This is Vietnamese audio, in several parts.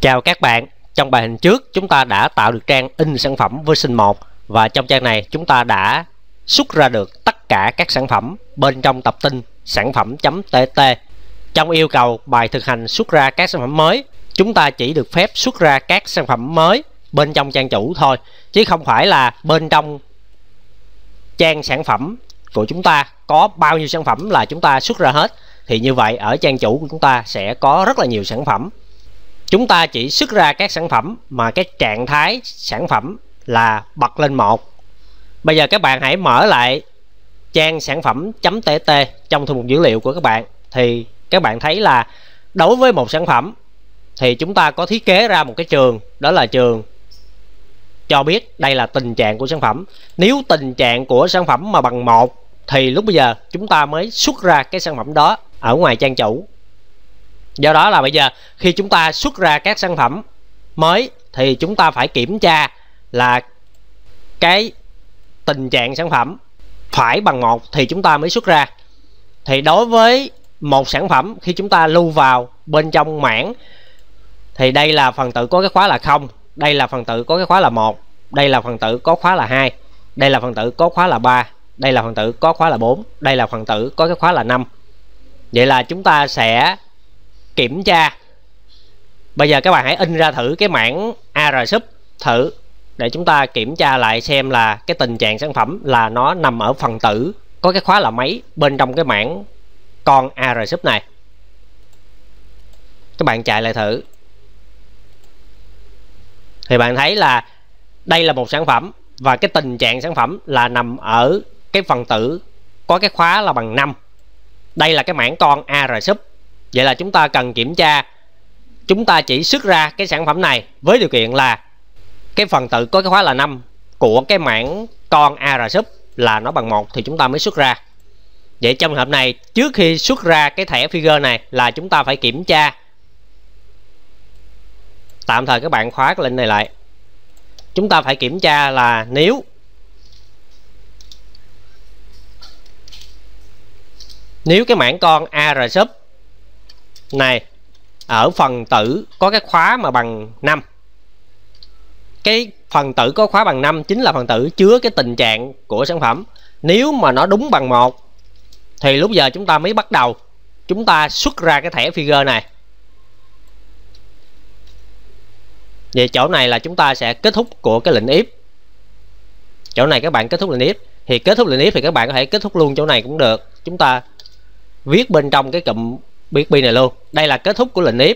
Chào các bạn, trong bài hình trước chúng ta đã tạo được trang in sản phẩm version 1 và trong trang này chúng ta đã xuất ra được tất cả các sản phẩm bên trong tập tin sản phẩm.tt. Trong yêu cầu bài thực hành xuất ra các sản phẩm mới, chúng ta chỉ được phép xuất ra các sản phẩm mới bên trong trang chủ thôi, chứ không phải là bên trong trang sản phẩm của chúng ta có bao nhiêu sản phẩm là chúng ta xuất ra hết. Thì như vậy ở trang chủ của chúng ta sẽ có rất là nhiều sản phẩm chúng ta chỉ xuất ra các sản phẩm mà cái trạng thái sản phẩm là bật lên một. Bây giờ các bạn hãy mở lại trang sản phẩm .tt trong thư mục dữ liệu của các bạn. Thì các bạn thấy là đối với một sản phẩm thì chúng ta có thiết kế ra một cái trường, đó là trường cho biết đây là tình trạng của sản phẩm. Nếu tình trạng của sản phẩm mà bằng một thì lúc bây giờ chúng ta mới xuất ra cái sản phẩm đó ở ngoài trang chủ do đó là bây giờ khi chúng ta xuất ra các sản phẩm mới thì chúng ta phải kiểm tra là cái tình trạng sản phẩm phải bằng một thì chúng ta mới xuất ra. Thì đối với một sản phẩm khi chúng ta lưu vào bên trong mảng thì đây là phần tử có cái khóa là không đây là phần tử có cái khóa là một đây là phần tử có khóa là hai đây là phần tử có khóa là ba, đây là phần tử có khóa là 4 đây là phần tử có cái khóa là 5 vậy là chúng ta sẽ kiểm tra. Bây giờ các bạn hãy in ra thử cái mảng AR sub thử để chúng ta kiểm tra lại xem là cái tình trạng sản phẩm là nó nằm ở phần tử. Có cái khóa là mấy bên trong cái mảng con AR sub này. Các bạn chạy lại thử. Thì bạn thấy là đây là một sản phẩm và cái tình trạng sản phẩm là nằm ở cái phần tử. Có cái khóa là bằng 5 đây là cái mảng con AR sub vậy là chúng ta cần kiểm tra. Chúng ta chỉ xuất ra cái sản phẩm này với điều kiện là cái phần tử có cái khóa là 5 của cái mảng con AR sub là nó bằng một thì chúng ta mới xuất ra. Vậy trong hợp này, trước khi xuất ra cái thẻ figure này là chúng ta phải kiểm tra. Tạm thời các bạn khóa cái link này lại. Chúng ta phải kiểm tra là nếu nếu cái mảng con AR sub này, ở phần tử có cái khóa mà bằng 5 cái phần tử có khóa bằng 5 chính là phần tử chứa cái tình trạng của sản phẩm. Nếu mà nó đúng bằng một, thì lúc giờ chúng ta mới bắt đầu. Chúng ta xuất ra cái thẻ figure này. Về chỗ này là chúng ta sẽ kết thúc của cái lệnh if. Chỗ này các bạn kết thúc lệnh if. Thì kết thúc lệnh if thì các bạn có thể kết thúc luôn chỗ này cũng được. Chúng ta viết bên trong cái cụm biết pin này luôn. Đây là kết thúc của lệnh if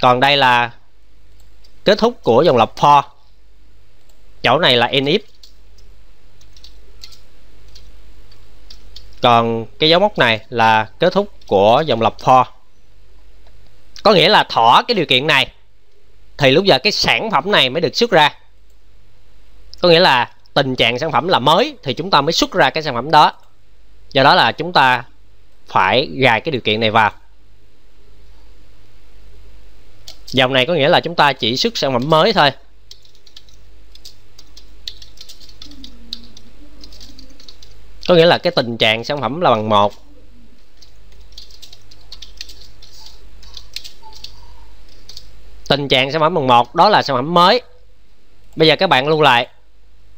còn đây là kết thúc của dòng lọc for chỗ này là end if còn cái dấu mốc này là kết thúc của dòng lọc for có nghĩa là thỏa cái điều kiện này thì lúc giờ cái sản phẩm này mới được xuất ra. Có nghĩa là tình trạng sản phẩm là mới thì chúng ta mới xuất ra cái sản phẩm đó. Do đó là chúng ta phải gài cái điều kiện này vào. Dòng này có nghĩa là chúng ta chỉ xuất sản phẩm mới thôi. Có nghĩa là cái tình trạng sản phẩm là bằng một. Tình trạng sản phẩm bằng một, đó là sản phẩm mới. Bây giờ các bạn lưu lại.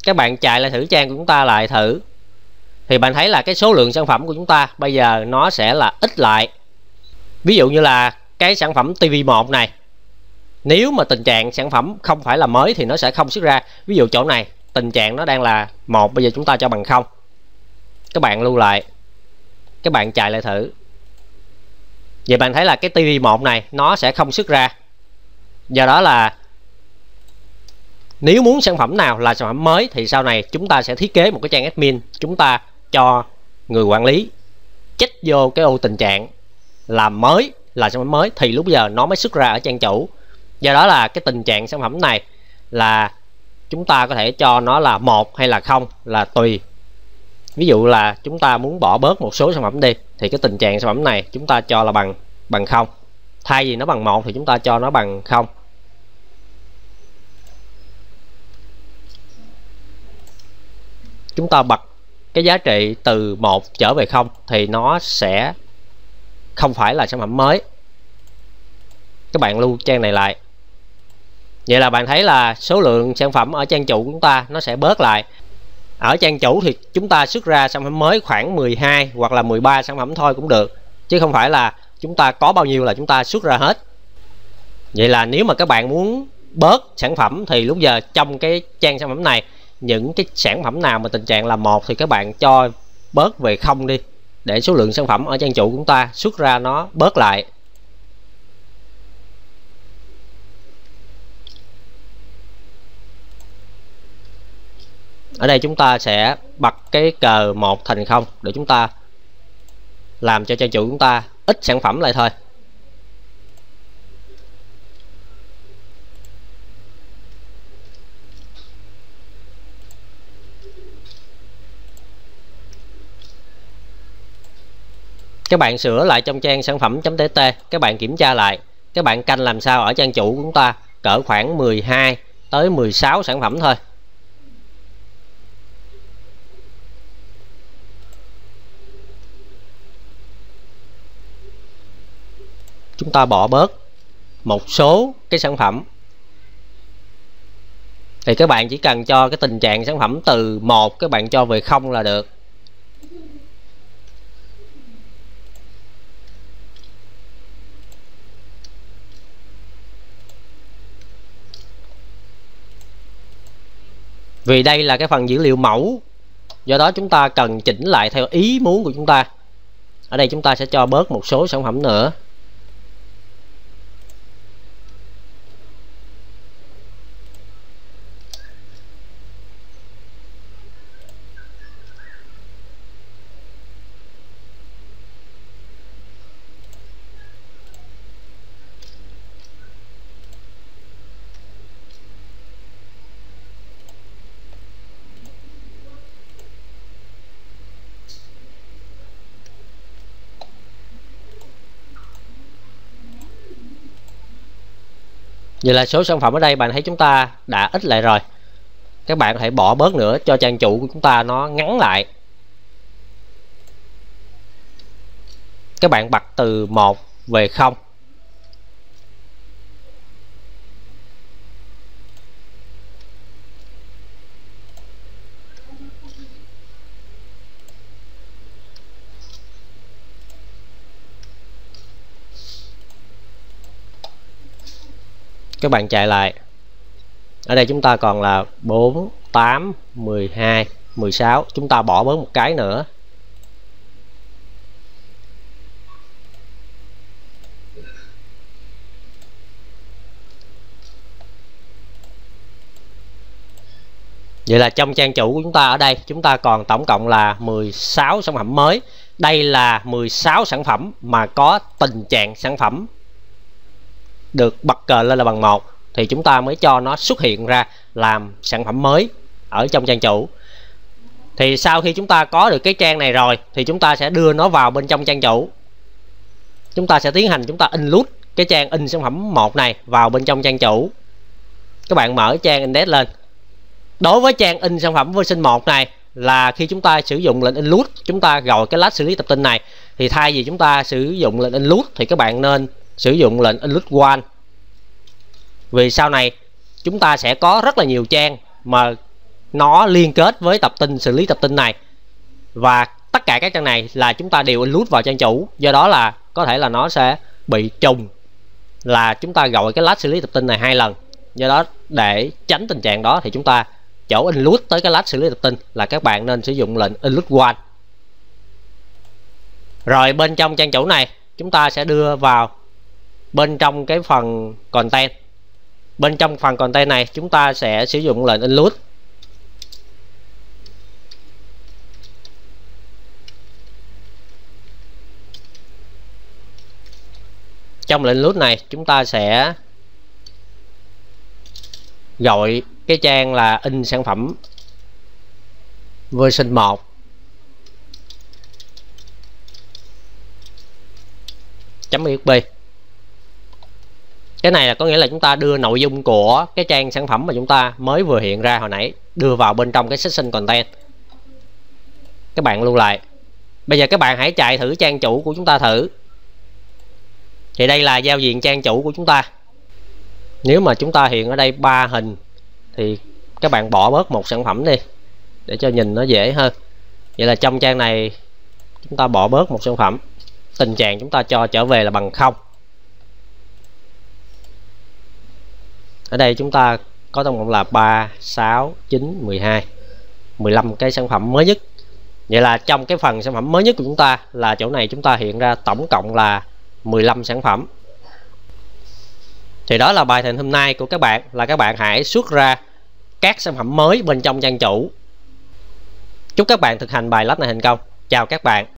Các bạn chạy lại thử trang của chúng ta lại thử thì bạn thấy là cái số lượng sản phẩm của chúng ta bây giờ nó sẽ là ít lại. Ví dụ như là cái sản phẩm TV1 này, nếu mà tình trạng sản phẩm không phải là mới thì nó sẽ không xuất ra. Ví dụ chỗ này, tình trạng nó đang là một, bây giờ chúng ta cho bằng không. Các bạn lưu lại, các bạn chạy lại thử. Vậy bạn thấy là cái TV1 này nó sẽ không xuất ra. Do đó là nếu muốn sản phẩm nào là sản phẩm mới thì sau này chúng ta sẽ thiết kế một cái trang admin. Chúng ta cho người quản lý chích vô cái ô tình trạng làm mới, là sản phẩm mới, thì lúc giờ nó mới xuất ra ở trang chủ. Do đó là cái tình trạng sản phẩm này là chúng ta có thể cho nó là một hay là không là tùy. Ví dụ là chúng ta muốn bỏ bớt một số sản phẩm đi, thì cái tình trạng sản phẩm này chúng ta cho là bằng bằng không. Thay vì nó bằng một thì chúng ta cho nó bằng không. Chúng ta bật cái giá trị từ 1 trở về 0 thì nó sẽ không phải là sản phẩm mới. Các các bạn lưu trang này lại. Vậy là bạn thấy là số lượng sản phẩm ở trang chủ của chúng ta nó sẽ bớt lại. Ở trang chủ thì chúng ta xuất ra sản phẩm mới khoảng 12 hoặc là 13 sản phẩm thôi cũng được, chứ không phải là chúng ta có bao nhiêu là chúng ta xuất ra hết. Vậy là nếu mà các bạn muốn bớt sản phẩm thì lúc giờ trong cái trang sản phẩm này những cái sản phẩm nào mà tình trạng là một thì các bạn cho bớt về không đi, để số lượng sản phẩm ở trang chủ của chúng ta xuất ra nó bớt lại. Ở đây chúng ta sẽ bật cái cờ một thành không để chúng ta làm cho trang chủ chúng ta ít sản phẩm lại thôi. Các bạn sửa lại trong trang sản phẩm.tt các bạn kiểm tra lại. Các bạn canh làm sao ở trang chủ của chúng ta. Cỡ khoảng 12 tới 16 sản phẩm thôi. Chúng ta bỏ bớt một số cái sản phẩm. Thì các bạn chỉ cần cho cái tình trạng sản phẩm từ một, các bạn cho về không là được. Vì đây là cái phần dữ liệu mẫu. Do đó chúng ta cần chỉnh lại theo ý muốn của chúng ta. Ở đây chúng ta sẽ cho bớt một số sản phẩm nữa. Vậy là số sản phẩm ở đây bạn thấy chúng ta đã ít lại rồi. Các bạn có thể bỏ bớt nữa cho trang chủ của chúng ta nó ngắn lại. Các bạn bật từ 1 về 0 các bạn chạy lại. Ở đây chúng ta còn là 4 8 12 16 chúng ta bỏ bớt một cái nữa. Vậy là trong trang chủ của chúng ta ở đây, chúng ta còn tổng cộng là 16 sản phẩm mới. Đây là 16 sản phẩm mà có tình trạng sản phẩm được bật cờ lên là bằng một, thì chúng ta mới cho nó xuất hiện ra làm sản phẩm mới ở trong trang chủ. Thì sau khi chúng ta có được cái trang này rồi, thì chúng ta sẽ đưa nó vào bên trong trang chủ. Chúng ta sẽ tiến hành chúng ta in lút cái trang in sản phẩm một này vào bên trong trang chủ. Các bạn mở trang index lên. Đối với trang in sản phẩm version 1 này là khi chúng ta sử dụng lệnh include chúng ta gọi cái lát xử lý tập tin này. Thì thay vì chúng ta sử dụng lệnh include thì các bạn nên sử dụng lệnh include one. Vì sau này, chúng ta sẽ có rất là nhiều trang mà nó liên kết với tập tin, xử lý tập tin này. Và tất cả các trang này là chúng ta đều include vào trang chủ. Do đó là có thể là nó sẽ bị trùng là chúng ta gọi cái lát xử lý tập tin này hai lần. Do đó, để tránh tình trạng đó thì chúng ta chỗ include tới cái lát xử lý tập tin là các bạn nên sử dụng lệnh include one. Rồi bên trong trang chủ này, chúng ta sẽ đưa vào bên trong cái phần content bên trong phần content này, chúng ta sẽ sử dụng lệnh include trong lệnh include này, chúng ta sẽ gọi cái trang là in sản phẩm version 1 .usb cái này là có nghĩa là chúng ta đưa nội dung của cái trang sản phẩm mà chúng ta mới vừa hiện ra hồi nãy, đưa vào bên trong cái section content. Các bạn lưu lại. Bây giờ các bạn hãy chạy thử trang chủ của chúng ta thử. Thì đây là giao diện trang chủ của chúng ta. Nếu mà chúng ta hiện ở đây ba hình, thì các bạn bỏ bớt một sản phẩm đi, để cho nhìn nó dễ hơn. Vậy là trong trang này chúng ta bỏ bớt một sản phẩm. Tình trạng chúng ta cho trở về là bằng không. Ở đây chúng ta có tổng cộng là 3 6 9 12 15 cái sản phẩm mới nhất. Vậy là trong cái phần sản phẩm mới nhất của chúng ta là chỗ này chúng ta hiện ra tổng cộng là 15 sản phẩm. Thì đó là bài thành hôm nay của các bạn, là các bạn hãy xuất ra các sản phẩm mới bên trong trang chủ. Chúc các bạn thực hành bài lách này thành công. Chào các bạn.